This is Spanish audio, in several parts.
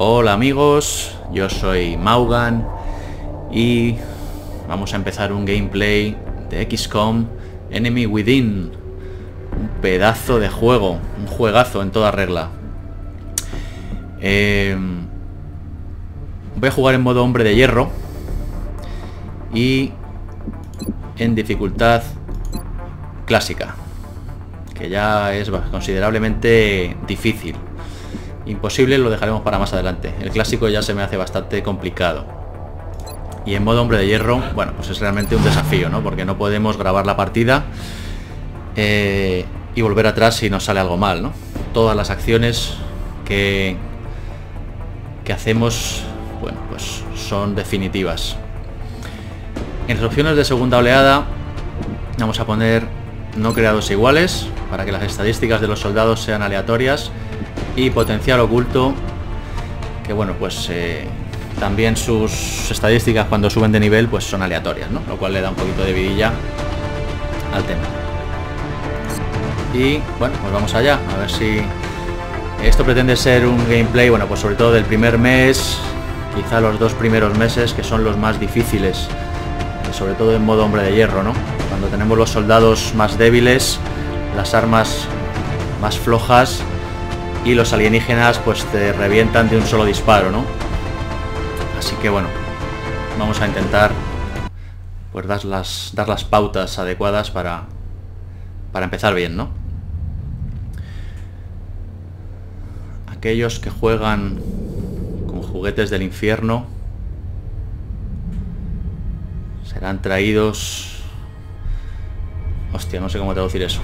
Hola amigos, yo soy Maugan y vamos a empezar un gameplay de XCOM Enemy Within. Un pedazo de juego, un juegazo en toda regla. Eh, voy a jugar en modo hombre de hierro y en dificultad clásica, que ya es considerablemente difícil. Imposible lo dejaremos para más adelante. El clásico ya se me hace bastante complicado. Y en modo hombre de hierro, bueno, pues es realmente un desafío, ¿no? Porque no podemos grabar la partida eh, y volver atrás si nos sale algo mal, ¿no? Todas las acciones que, que hacemos, bueno, pues son definitivas. En las opciones de segunda oleada vamos a poner no creados iguales para que las estadísticas de los soldados sean aleatorias y potencial oculto que bueno pues eh, también sus estadísticas cuando suben de nivel pues son aleatorias ¿no? lo cual le da un poquito de vidilla al tema y bueno pues vamos allá a ver si esto pretende ser un gameplay bueno pues sobre todo del primer mes quizá los dos primeros meses que son los más difíciles sobre todo en modo hombre de hierro no cuando tenemos los soldados más débiles las armas más flojas y los alienígenas pues te revientan de un solo disparo, ¿no? Así que bueno, vamos a intentar pues dar las, dar las pautas adecuadas para, para empezar bien, ¿no? Aquellos que juegan con juguetes del infierno serán traídos... Hostia, no sé cómo traducir eso.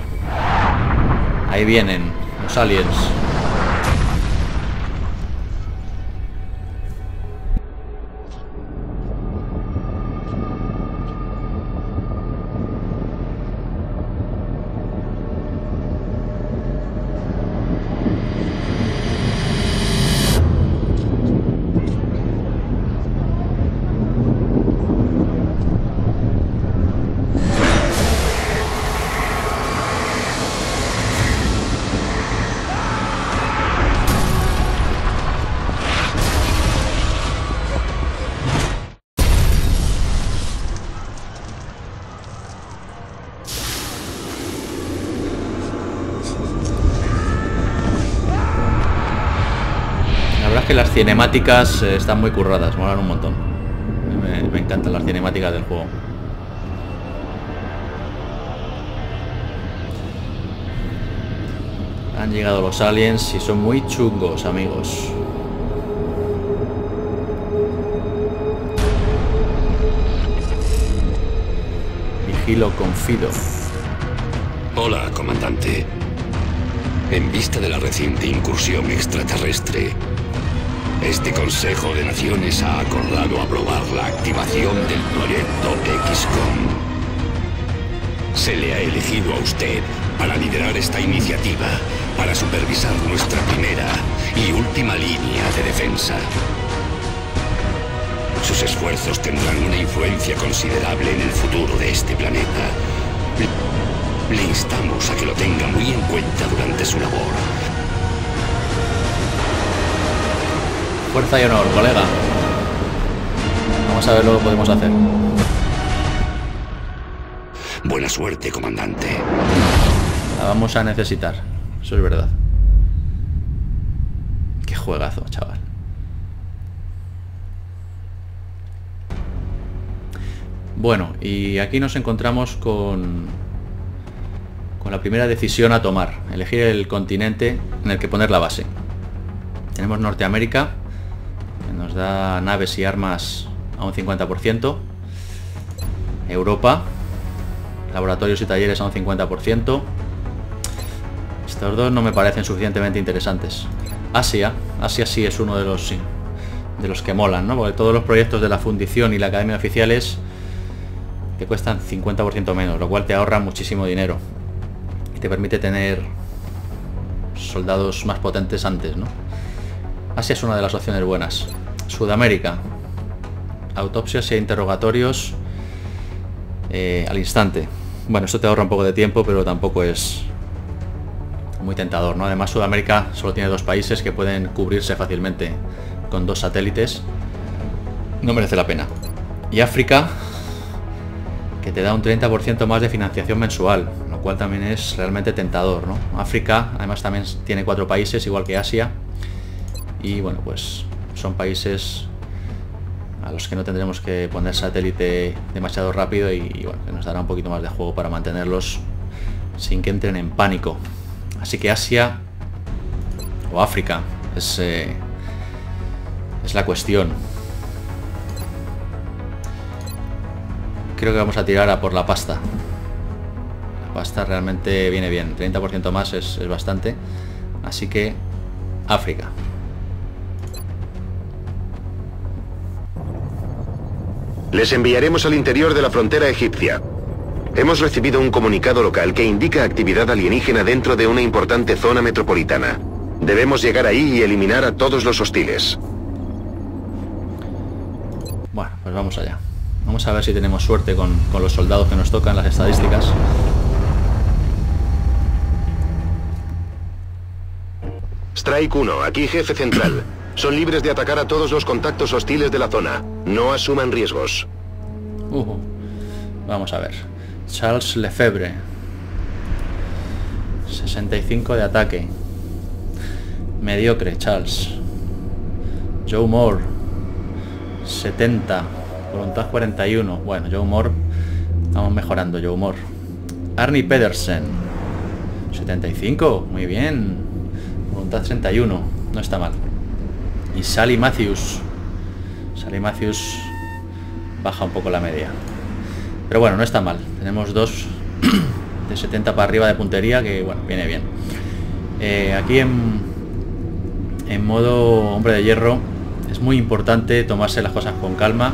Ahí vienen los aliens. Las cinemáticas eh, están muy curradas, molan un montón. Me, encantan las cinemáticas del juego. Han llegado los aliens y son muy chungos, amigos. Vigilo confido. Hola, comandante. En vista de la reciente incursión extraterrestre, este Consejo de Naciones ha acordado aprobar la activación del proyecto XCOM. Se le ha elegido a usted para liderar esta iniciativa, para supervisar nuestra primera y última línea de defensa. Sus esfuerzos tendrán una influencia considerable en el futuro de este planeta. Le instamos a que lo tenga muy en cuenta durante su labor Fuerza y honor, colega. Vamos a ver lo que podemos hacer. Buena suerte, comandante. La vamos a necesitar. Eso es verdad. Qué juegazo, chaval. Bueno, y aquí nos encontramos con con la primera decisión a tomar, elegir el continente en el que poner la base. Tenemos Norteamérica, nos da naves y armas a un 50%. Europa, laboratorios y talleres a un 50%. Estos dos no me parecen suficientemente interesantes. Asia, Asia sí es uno de los de los que molan, ¿no? Porque todos los proyectos de la fundición y la academia oficiales te cuestan 50% menos, lo cual te ahorra muchísimo dinero y te permite tener soldados más potentes antes, ¿no? Asia es una de las opciones buenas. Sudamérica. Autopsias e interrogatorios eh, al instante. Bueno, esto te ahorra un poco de tiempo, pero tampoco es muy tentador, ¿no? Además, Sudamérica solo tiene dos países que pueden cubrirse fácilmente con dos satélites, no merece la pena. Y África, que te da un 30% más de financiación mensual, lo cual también es realmente tentador, ¿no? África, además también tiene cuatro países, igual que Asia, y bueno, pues son países a los que no tendremos que poner satélite demasiado rápido y, bueno, que nos dará un poquito más de juego para mantenerlos sin que entren en pánico. Así que Asia o África es, eh, es la cuestión. Creo que vamos a tirar a por la pasta. La pasta realmente viene bien. 30% más es, es bastante. Así que África. Les enviaremos al interior de la frontera egipcia. Hemos recibido un comunicado local que indica actividad alienígena dentro de una importante zona metropolitana. Debemos llegar ahí y eliminar a todos los hostiles. Bueno, pues vamos allá. Vamos a ver si tenemos suerte con, con los soldados que nos tocan las estadísticas. Strike 1, aquí jefe central. Son libres de atacar a todos los contactos hostiles de la zona. No asuman riesgos. Vamos a ver. Charles Lefebvre. 65 de ataque. Mediocre, Charles. Joe Moore. 70. Voluntad 41. Bueno, Joe Moore. Vamos mejorando, Joe Moore. Arnie Pedersen. 75. Muy bien. Voluntad 31. No está mal. Y Sally Matthews. Sally Matthews baja un poco la media. Pero bueno, no está mal. Tenemos dos de 70 para arriba de puntería que, bueno, viene bien. Eh, aquí en, en modo hombre de hierro es muy importante tomarse las cosas con calma,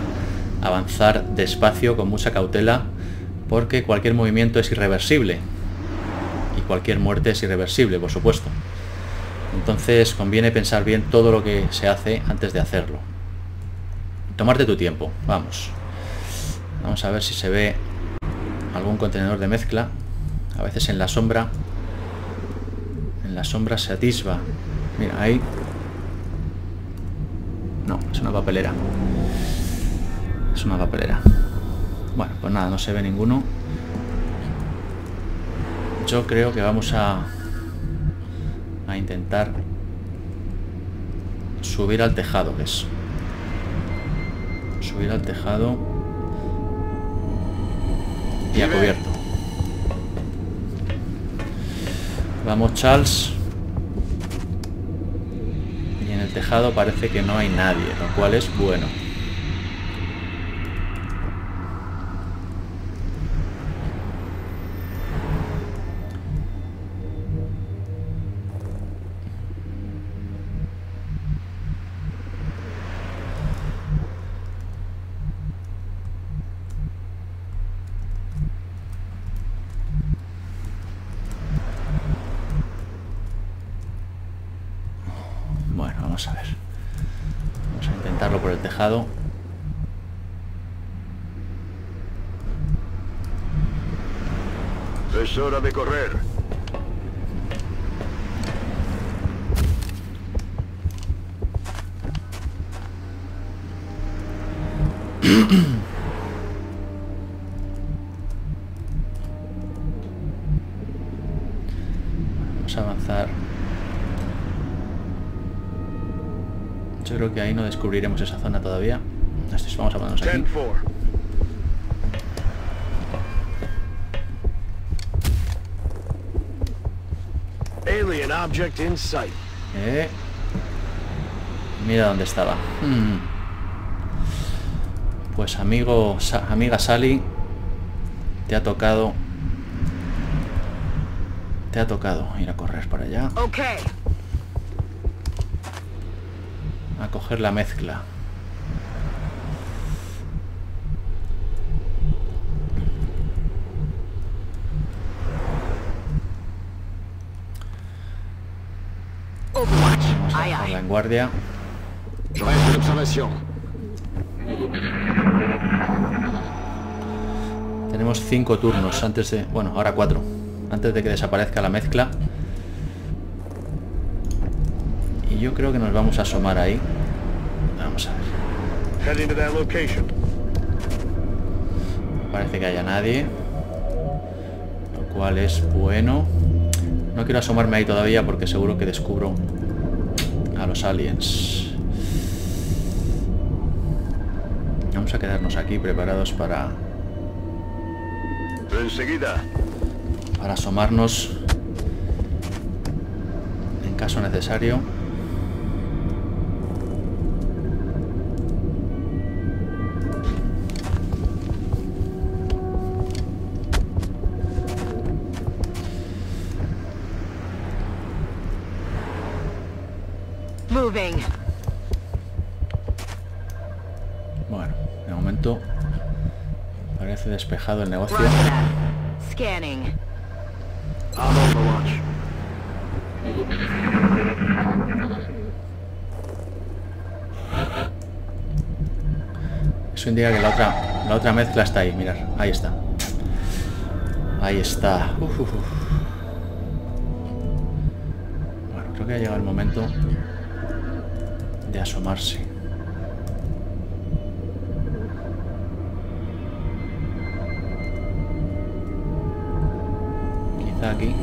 avanzar despacio, con mucha cautela, porque cualquier movimiento es irreversible. Y cualquier muerte es irreversible, por supuesto. Entonces conviene pensar bien todo lo que se hace antes de hacerlo. Tomarte tu tiempo, vamos. Vamos a ver si se ve algún contenedor de mezcla. A veces en la sombra. En la sombra se atisba. Mira, ahí. No, es una papelera. Es una papelera. Bueno, pues nada, no se ve ninguno. Yo creo que vamos a a intentar subir al tejado, que es subir al tejado y a cubierto. Vamos, Charles. Y en el tejado parece que no hay nadie, lo cual es bueno. Bueno, vamos a ver. Vamos a intentarlo por el tejado. Es hora de correr. descubriremos esa zona todavía. Esto es- Vamos a ponernos aquí. 10-4. Alien object in sight. Eh. Mira dónde estaba. Hmm. Pues amigo, amiga Sally, te ha tocado, te ha tocado ir a correr para allá, Okay. a coger la mezcla. Vamos a guardia. Tenemos cinco turnos antes de, bueno, ahora cuatro, antes de que desaparezca la mezcla. Y yo creo que nos vamos a asomar ahí. Vamos a ver. Parece que haya nadie. Lo cual es bueno. No quiero asomarme ahí todavía porque seguro que descubro a los aliens. Vamos a quedarnos aquí preparados para, Enseguida. para asomarnos en caso necesario. Bueno, de momento parece despejado el negocio. Eso indica que la otra, la otra mezcla está ahí, mirar, ahí está. Ahí está. Uf, uf, uf. Bueno, creo que ha llegado el momento de asomarse. Quizá aquí.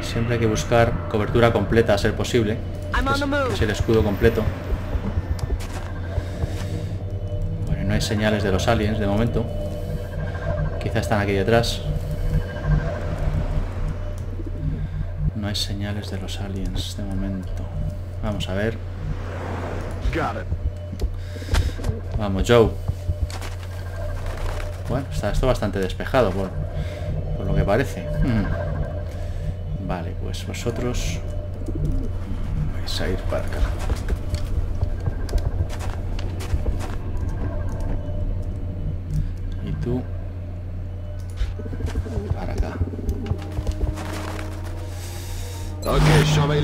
Siempre hay que buscar cobertura completa a ser posible. Es, move. es el escudo completo. Hay señales de los aliens de momento. Quizá están aquí detrás. No hay señales de los aliens de momento. Vamos a ver. Vamos, Joe. Bueno, está esto bastante despejado por, por lo que parece. Vale, pues vosotros vais a ir para acá.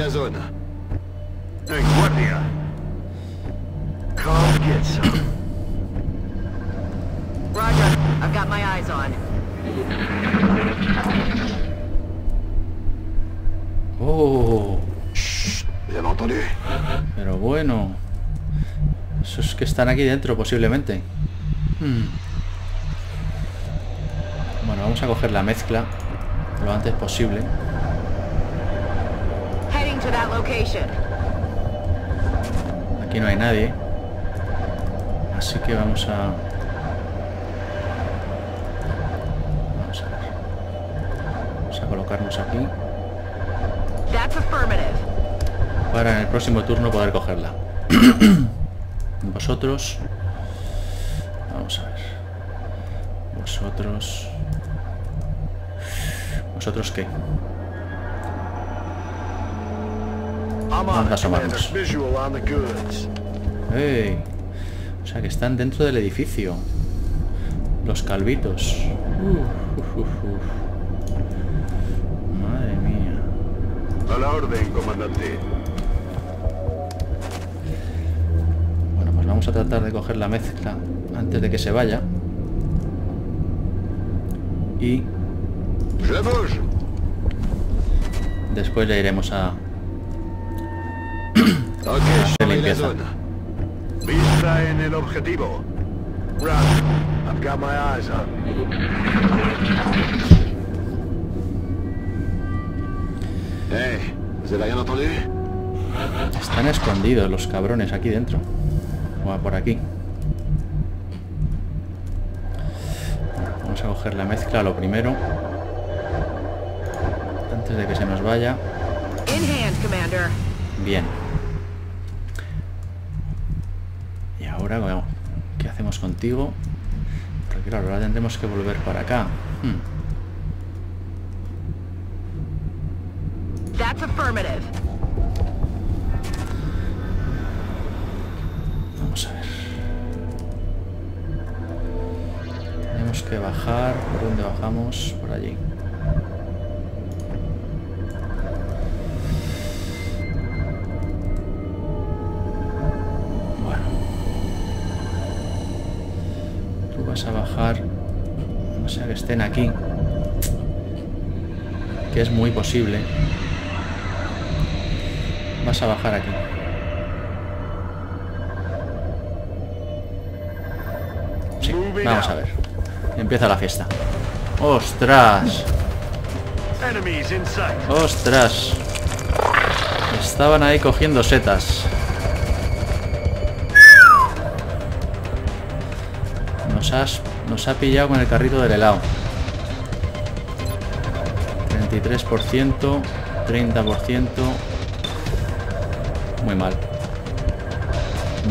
La zone. Hey, guardia. Come get some. Roger. I've got my eyes on. Oh, Bien entendu. pero bueno. Eso es que están aquí dentro posiblemente. Hmm. Bueno, vamos a coger la mezcla lo antes posible. Aquí no hay nadie. Así que vamos a... Vamos a ver. Vamos a colocarnos aquí That's affirmative. para en el próximo turno poder cogerla. Vosotros... Vamos a ver. Vosotros... ¿Vosotros qué? Vamos a it, Commander. asomarnos. Visual on the goods. ¡Ey! O sea que están dentro del edificio. Los calvitos. Uf, uf, uf, uf. Madre mía. A la orden, comandante. Bueno, pues vamos a tratar de coger la mezcla antes de que se vaya. Y después ya iremos a... Ok, Hacer surveille la limpieza. zona. Vista en el objetivo. Roger. I've got my eyes on. Hey, ¿vous avez rien entendu? Están escondidos los cabrones aquí dentro. O por aquí. Vamos a coger la mezcla lo primero. Antes de que se nos vaya. In hand, Commander. Bien. Y ahora, bueno, ¿qué hacemos contigo? Porque claro, ahora tendremos que volver para acá. Hmm. Vas a bajar. No sea que estén aquí. Que es muy posible. Vas a bajar aquí. Sí, vamos a ver. Empieza la fiesta. ¡Ostras! ¡Ostras! Estaban ahí cogiendo setas. Nos ha pillado con el carrito del helado. 33%, 30%. Muy mal.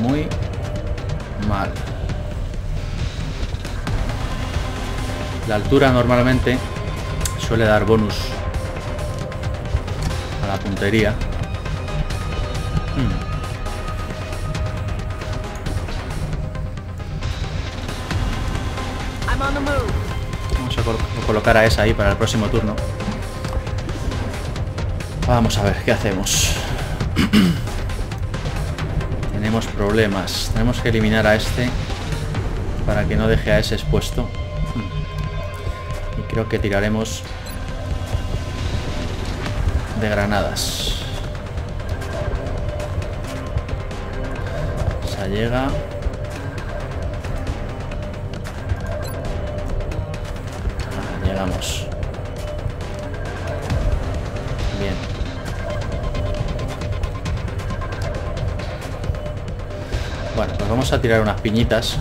Muy mal. La altura normalmente suele dar bonus a la puntería. Vamos a col- colocar a esa ahí para el próximo turno. Vamos a ver, ¿qué hacemos? Tenemos problemas. Tenemos que eliminar a este para que no deje a ese expuesto. Hmm. Y creo que tiraremos de granadas. Esa llega. Vamos a tirar unas piñitas.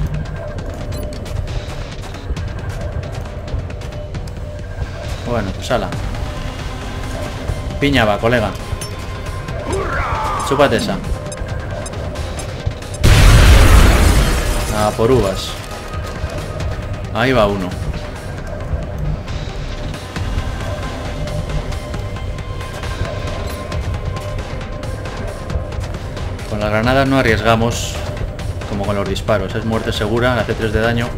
Bueno, pues ala. Piña va, colega. Chúpate esa. A por uvas. Ahí va uno. Con las granadas no arriesgamos como con los disparos. Es muerte segura, hace 3 de daño.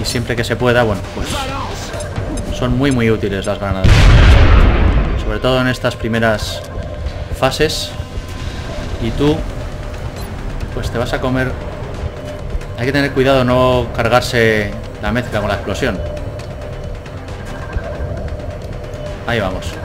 Y siempre que se pueda, bueno, pues son muy muy útiles las granadas. Sobre todo en estas primeras fases. Y tú, pues te vas a comer... Hay que tener cuidado no cargarse la mezcla con la explosión. Ahí vamos.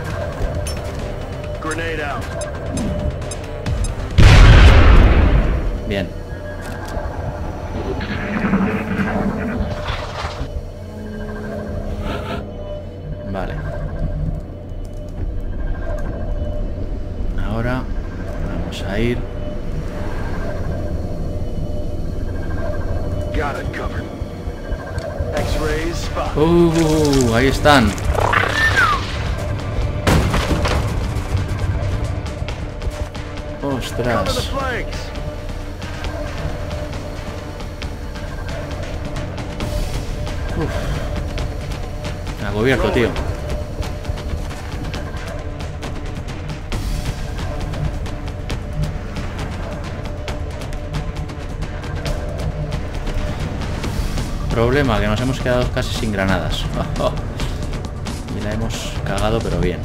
Ir. Uh, ahí están. Ostras. flanks. Me ha cubierto, tío. Problema, que nos hemos quedado casi sin granadas. y la hemos cagado, pero bien.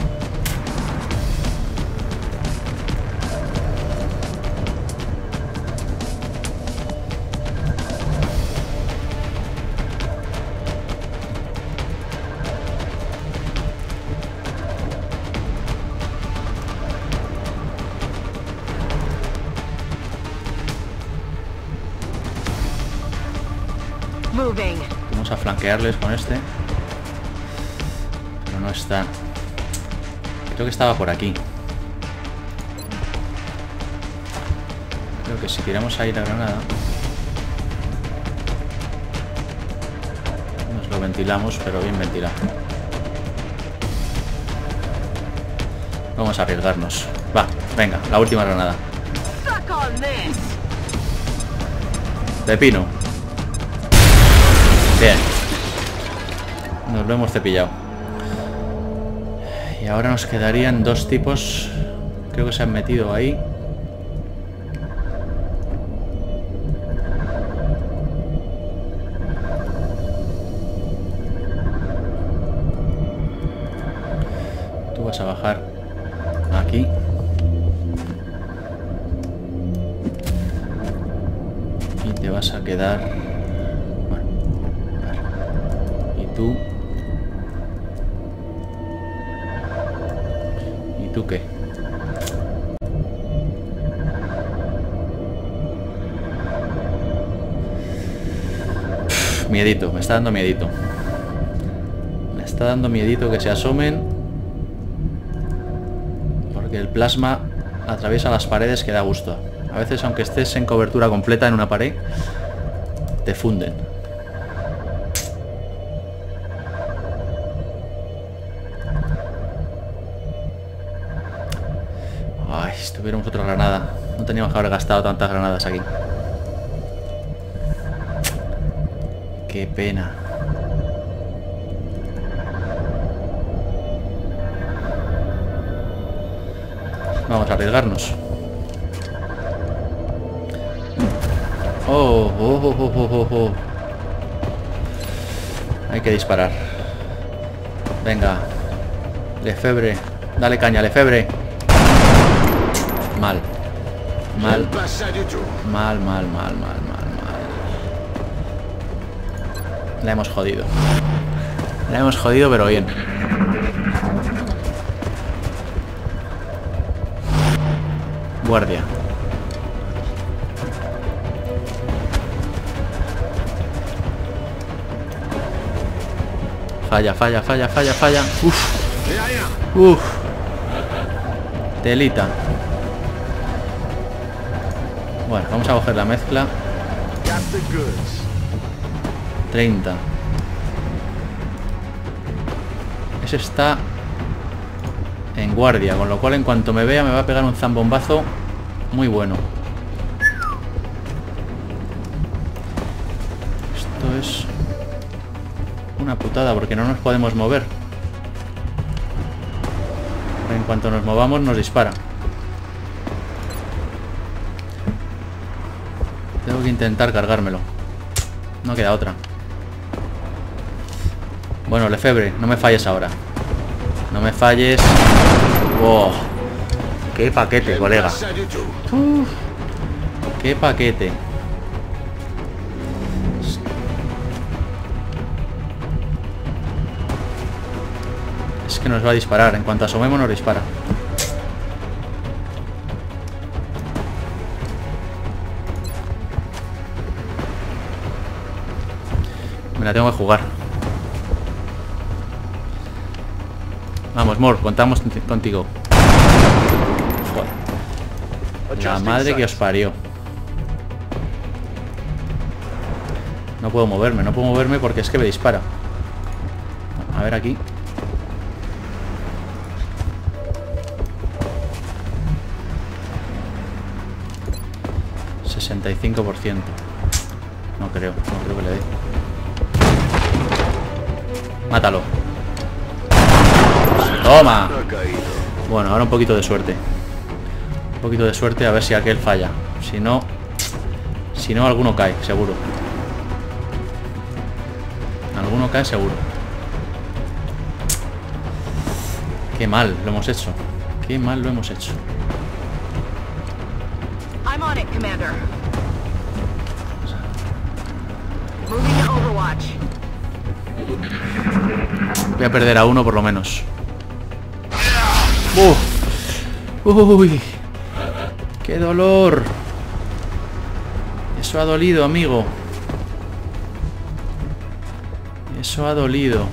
Vamos a flanquearles con este. Pero no está. Creo que estaba por aquí. Creo que si tiramos ahí la granada. Nos lo ventilamos, pero bien ventilado. Vamos a arriesgarnos. Va, venga, la última granada. Suck on lo hemos cepillado. Y ahora nos quedarían dos tipos. Creo que se han metido ahí. Miedito, me está dando miedito. Me está dando miedito que se asomen. Porque el plasma atraviesa las paredes que da gusto. A veces aunque estés en cobertura completa en una pared, te funden. Ay, si tuviéramos otra granada. No teníamos que haber gastado tantas granadas aquí. Qué pena. Vamos a arriesgarnos. Oh, oh, oh, oh, oh, oh, oh. Hay que disparar. Venga. Lefebre. Dale caña, Lefebre. Mal. Mal. Mal, mal, mal, mal, mal, La hemos jodido. La hemos jodido, pero bien. Guardia. Falla, falla, falla, falla, falla. Uf. Uf. Telita. Bueno, vamos a coger la mezcla. Got the goods. 30. Ese está en guardia, con lo cual en cuanto me vea me va a pegar un zambombazo muy bueno. Esto es una putada porque no nos podemos mover. En cuanto nos movamos nos dispara. Tengo que intentar cargármelo. No queda otra. Bueno, Lefebre, no me falles ahora. No me falles. ¡Wow! ¡Qué paquete, colega! Uf, ¡Qué paquete! Es que nos va a disparar. En cuanto asomemos nos dispara. Me la tengo que jugar. Vamos, Mor, contamos contigo. Joder. La madre que os parió. No puedo moverme, no puedo moverme porque es que me dispara. A ver aquí. ...65%. No creo, no creo que le dé. Mátalo. Toma. Bueno, ahora un poquito de suerte. Un poquito de suerte a ver si aquel falla. Si no... Si no, alguno cae, seguro. Alguno cae seguro. Qué mal lo hemos hecho. Qué mal lo hemos hecho. Voy a perder a uno por lo menos. ¡Uf! ¡Uy! ¡Qué dolor! Eso ha dolido, amigo. Eso ha dolido.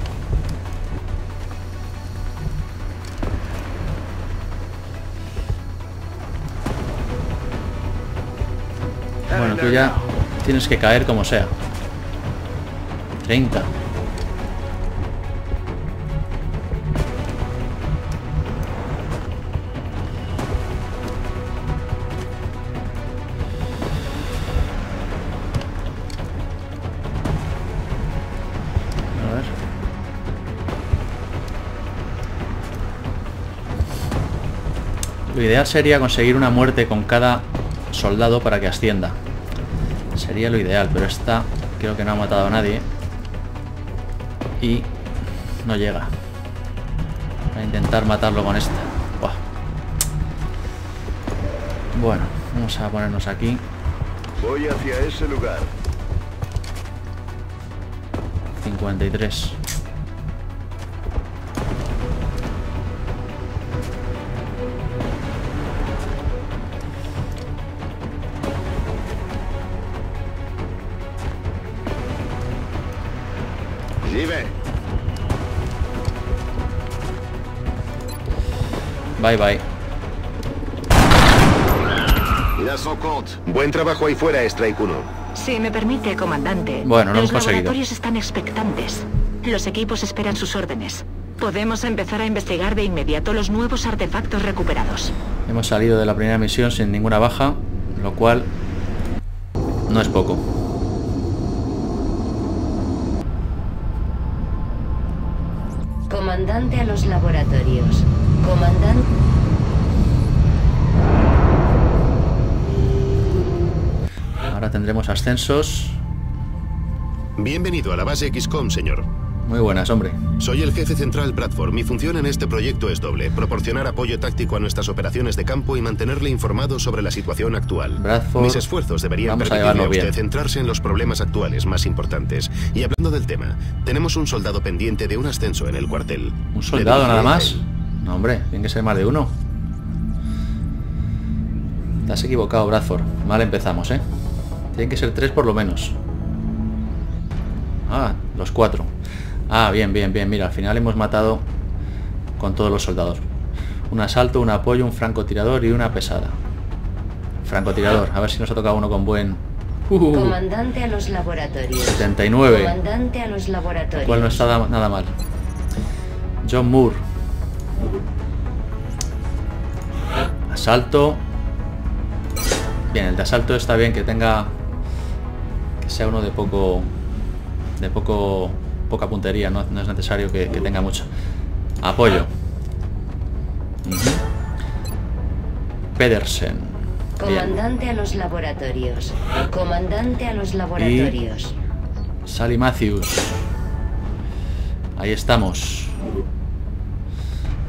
Bueno, tú ya tienes que caer como sea. 30. Lo ideal sería conseguir una muerte con cada soldado para que ascienda. Sería lo ideal, pero esta creo que no ha matado a nadie. Y no llega. Voy a intentar matarlo con esta. Buah. Bueno, vamos a ponernos aquí. Voy hacia ese lugar. 53. Vais. Bye bye. Buen trabajo ahí fuera, Strike 1. Si me permite, comandante. Bueno, lo Los hemos conseguido. laboratorios están expectantes. Los equipos esperan sus órdenes. Podemos empezar a investigar de inmediato los nuevos artefactos recuperados. Hemos salido de la primera misión sin ninguna baja, lo cual no es poco. Comandante a los laboratorios. Comandante... Ahora tendremos ascensos. Bienvenido a la base XCOM, señor. Muy buenas, hombre. Soy el jefe central Bradford. Mi función en este proyecto es doble. Proporcionar apoyo táctico a nuestras operaciones de campo y mantenerle informado sobre la situación actual. Bradford, Mis esfuerzos deberían a permitirle a, llevarlo usted bien. centrarse en los problemas actuales más importantes. Y hablando del tema, tenemos un soldado pendiente de un ascenso en el cuartel. ¿Un soldado nada a más? No, hombre, tiene que ser más de uno. Te has equivocado, Bradford. Mal empezamos, ¿eh? Tienen que ser tres por lo menos. Ah, los cuatro. Ah, bien, bien, bien. Mira, al final hemos matado con todos los soldados. Un asalto, un apoyo, un francotirador y una pesada. Francotirador. A ver si nos ha tocado uno con buen... Uh, Comandante a los laboratorios. 79. Comandante a los laboratorios. cual no está da- nada mal. John Moore. Asalto. Bien, el de asalto está bien que tenga que sea uno de poco de poco poca puntería, no, no es necesario que, que tenga mucho. Apoyo. Pedersen. Bien. Comandante a los laboratorios. Comandante a los laboratorios. Sally Matthews. Ahí estamos.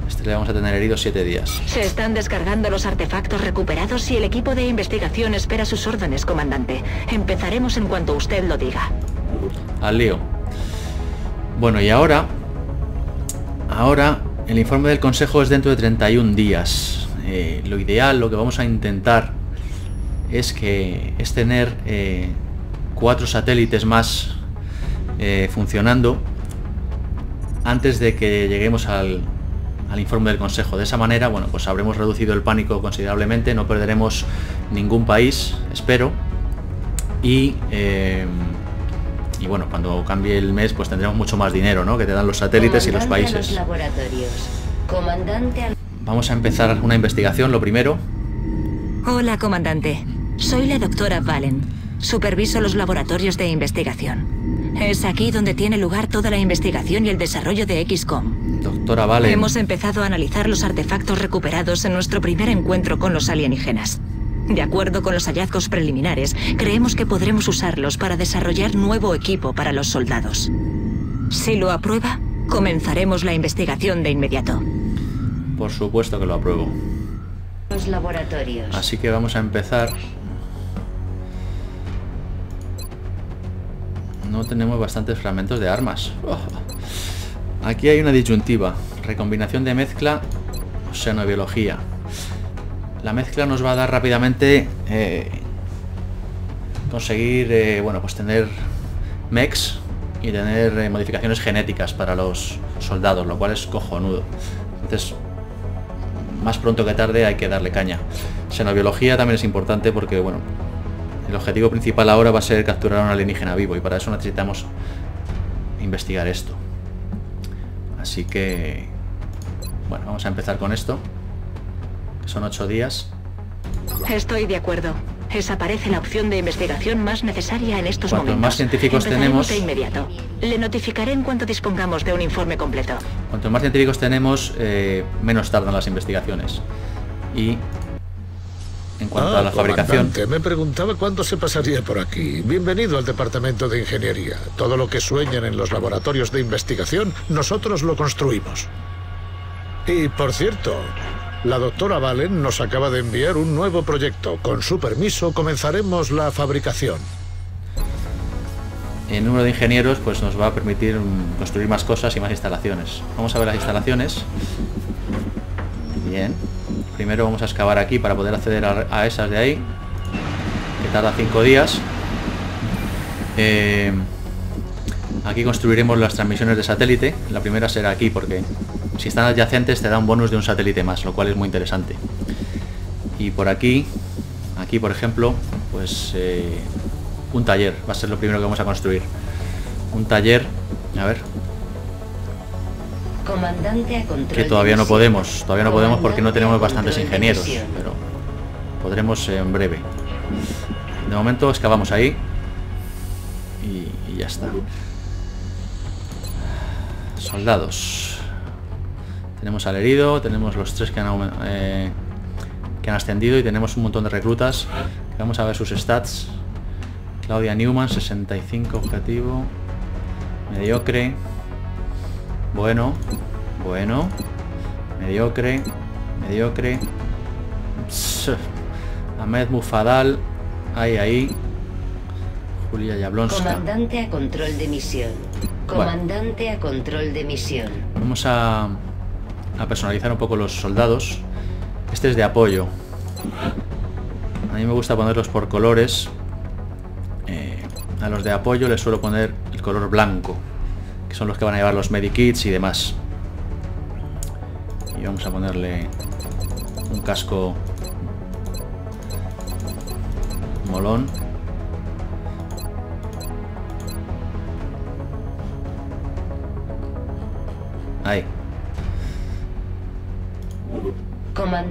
Este le vamos a tener herido siete días. Se están descargando los artefactos recuperados y el equipo de investigación espera sus órdenes, comandante. Empezaremos en cuanto usted lo diga. Al lío. Bueno, y ahora... Ahora, el informe del Consejo es dentro de 31 días. Eh, lo ideal, lo que vamos a intentar es que es tener eh, cuatro satélites más eh, funcionando antes de que lleguemos al, al informe del Consejo. De esa manera, bueno, pues habremos reducido el pánico considerablemente, no perderemos ningún país, espero. Y, y bueno, cuando cambie el mes, pues tendremos mucho más dinero, ¿no? Que te dan los satélites y los países. los laboratorios. Comandante a... Vamos a empezar una investigación, lo primero. Hola, comandante. Soy la doctora Valen. Superviso los laboratorios de investigación. Es aquí donde tiene lugar toda la investigación y el desarrollo de XCOM. Doctora Valen. Hemos empezado a analizar los artefactos recuperados en nuestro primer encuentro con los alienígenas. De acuerdo con los hallazgos preliminares, creemos que podremos usarlos para desarrollar nuevo equipo para los soldados. Si lo aprueba, comenzaremos la investigación de inmediato. Por supuesto que lo apruebo. los laboratorios. Así que vamos a empezar. No tenemos bastantes fragmentos de armas. Oh. Aquí hay una disyuntiva. Recombinación de mezcla o xenobiología. La mezcla nos va a dar rápidamente eh, conseguir, eh, bueno, pues tener mechs y tener eh, modificaciones genéticas para los soldados, lo cual es cojonudo. Entonces, más pronto que tarde hay que darle caña. Xenobiología también es importante porque, bueno, el objetivo principal ahora va a ser capturar a un alienígena vivo y para eso necesitamos investigar esto. Así que, bueno, vamos a empezar con esto. Que Son ocho días. Estoy de acuerdo. Esa parece la opción de investigación más necesaria en estos Cuantos momentos. más científicos tenemos- de inmediato. Le notificaré en cuanto dispongamos de un informe completo. Cuanto más científicos tenemos, eh, menos tardan las investigaciones. Y en cuanto Ah, a la fabricación, Me preguntaba cuándo se pasaría por aquí. Bienvenido al Departamento de Ingeniería. Todo lo que sueñan en los laboratorios de investigación, nosotros lo construimos. Y por cierto, la doctora Valen nos acaba de enviar un nuevo proyecto. Con su permiso comenzaremos la fabricación. el número de ingenieros pues nos va a permitir construir más cosas y más instalaciones. Vamos a ver las instalaciones. Bien. Primero vamos a excavar aquí para poder acceder a, a esas de ahí. Que tarda cinco días. Eh, aquí construiremos las transmisiones de satélite. La primera será aquí porque si están adyacentes te da un bonus de un satélite más, lo cual es muy interesante. Y por aquí, aquí por ejemplo, pues eh, un taller va a ser lo primero que vamos a construir. Un taller, a ver, Comandante a control que todavía no podemos, todavía no podemos porque no tenemos bastantes ingenieros, pero podremos en breve. De momento excavamos ahí y, y ya está. Soldados. Tenemos al herido, tenemos los tres que han, eh, que han ascendido y tenemos un montón de reclutas. Vamos a ver sus stats. Claudia Newman, 65 objetivo. Mediocre. Bueno, bueno. Mediocre. Mediocre. Pss. Ahmed Mufadal. Ahí, ahí. Julia Yablonska. Comandante a control de misión. Comandante a control de misión. Vamos a, a personalizar un poco los soldados. Este es de apoyo. A mí me gusta ponerlos por colores. Eh, a los de apoyo les suelo poner el color blanco, que son los que van a llevar los medikits y demás. Y vamos a ponerle un casco molón.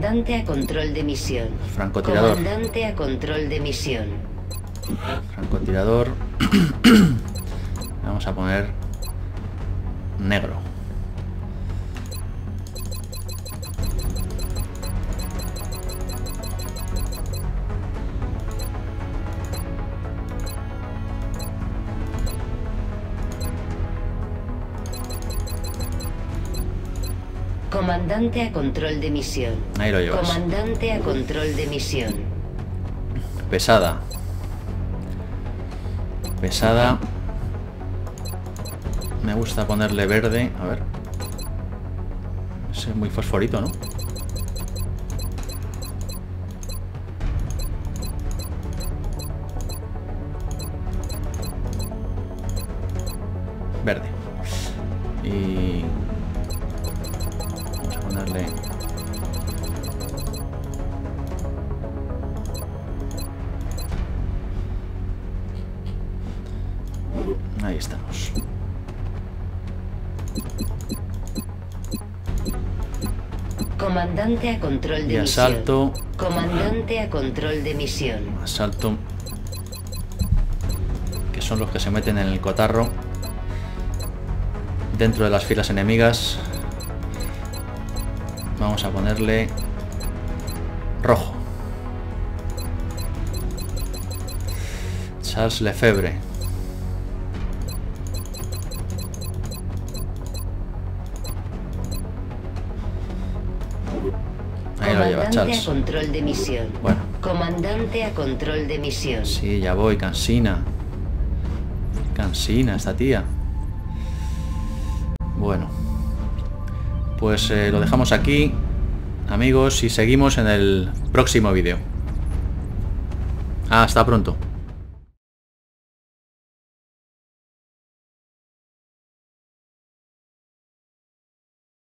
Comandante a control de misión. Francotirador. Comandante a control de misión. francotirador vamos a poner negro Comandante a control de misión. ahí lo llevas. Comandante a control de misión. pesada. Pesada. Me gusta ponerle verde. A ver. Es muy fosforito no Comandante a control de y misión. asalto. Comandante a control de misión. asalto. Que son los que se meten en el cotarro. Dentro de las filas enemigas. Vamos a ponerle rojo. Charles Lefebvre Comandante a control de misión. bueno Comandante a control de misión. Sí, ya voy, cansina. Cansina esta tía. Bueno. Pues eh, lo dejamos aquí, amigos, y seguimos en el próximo vídeo. Hasta pronto.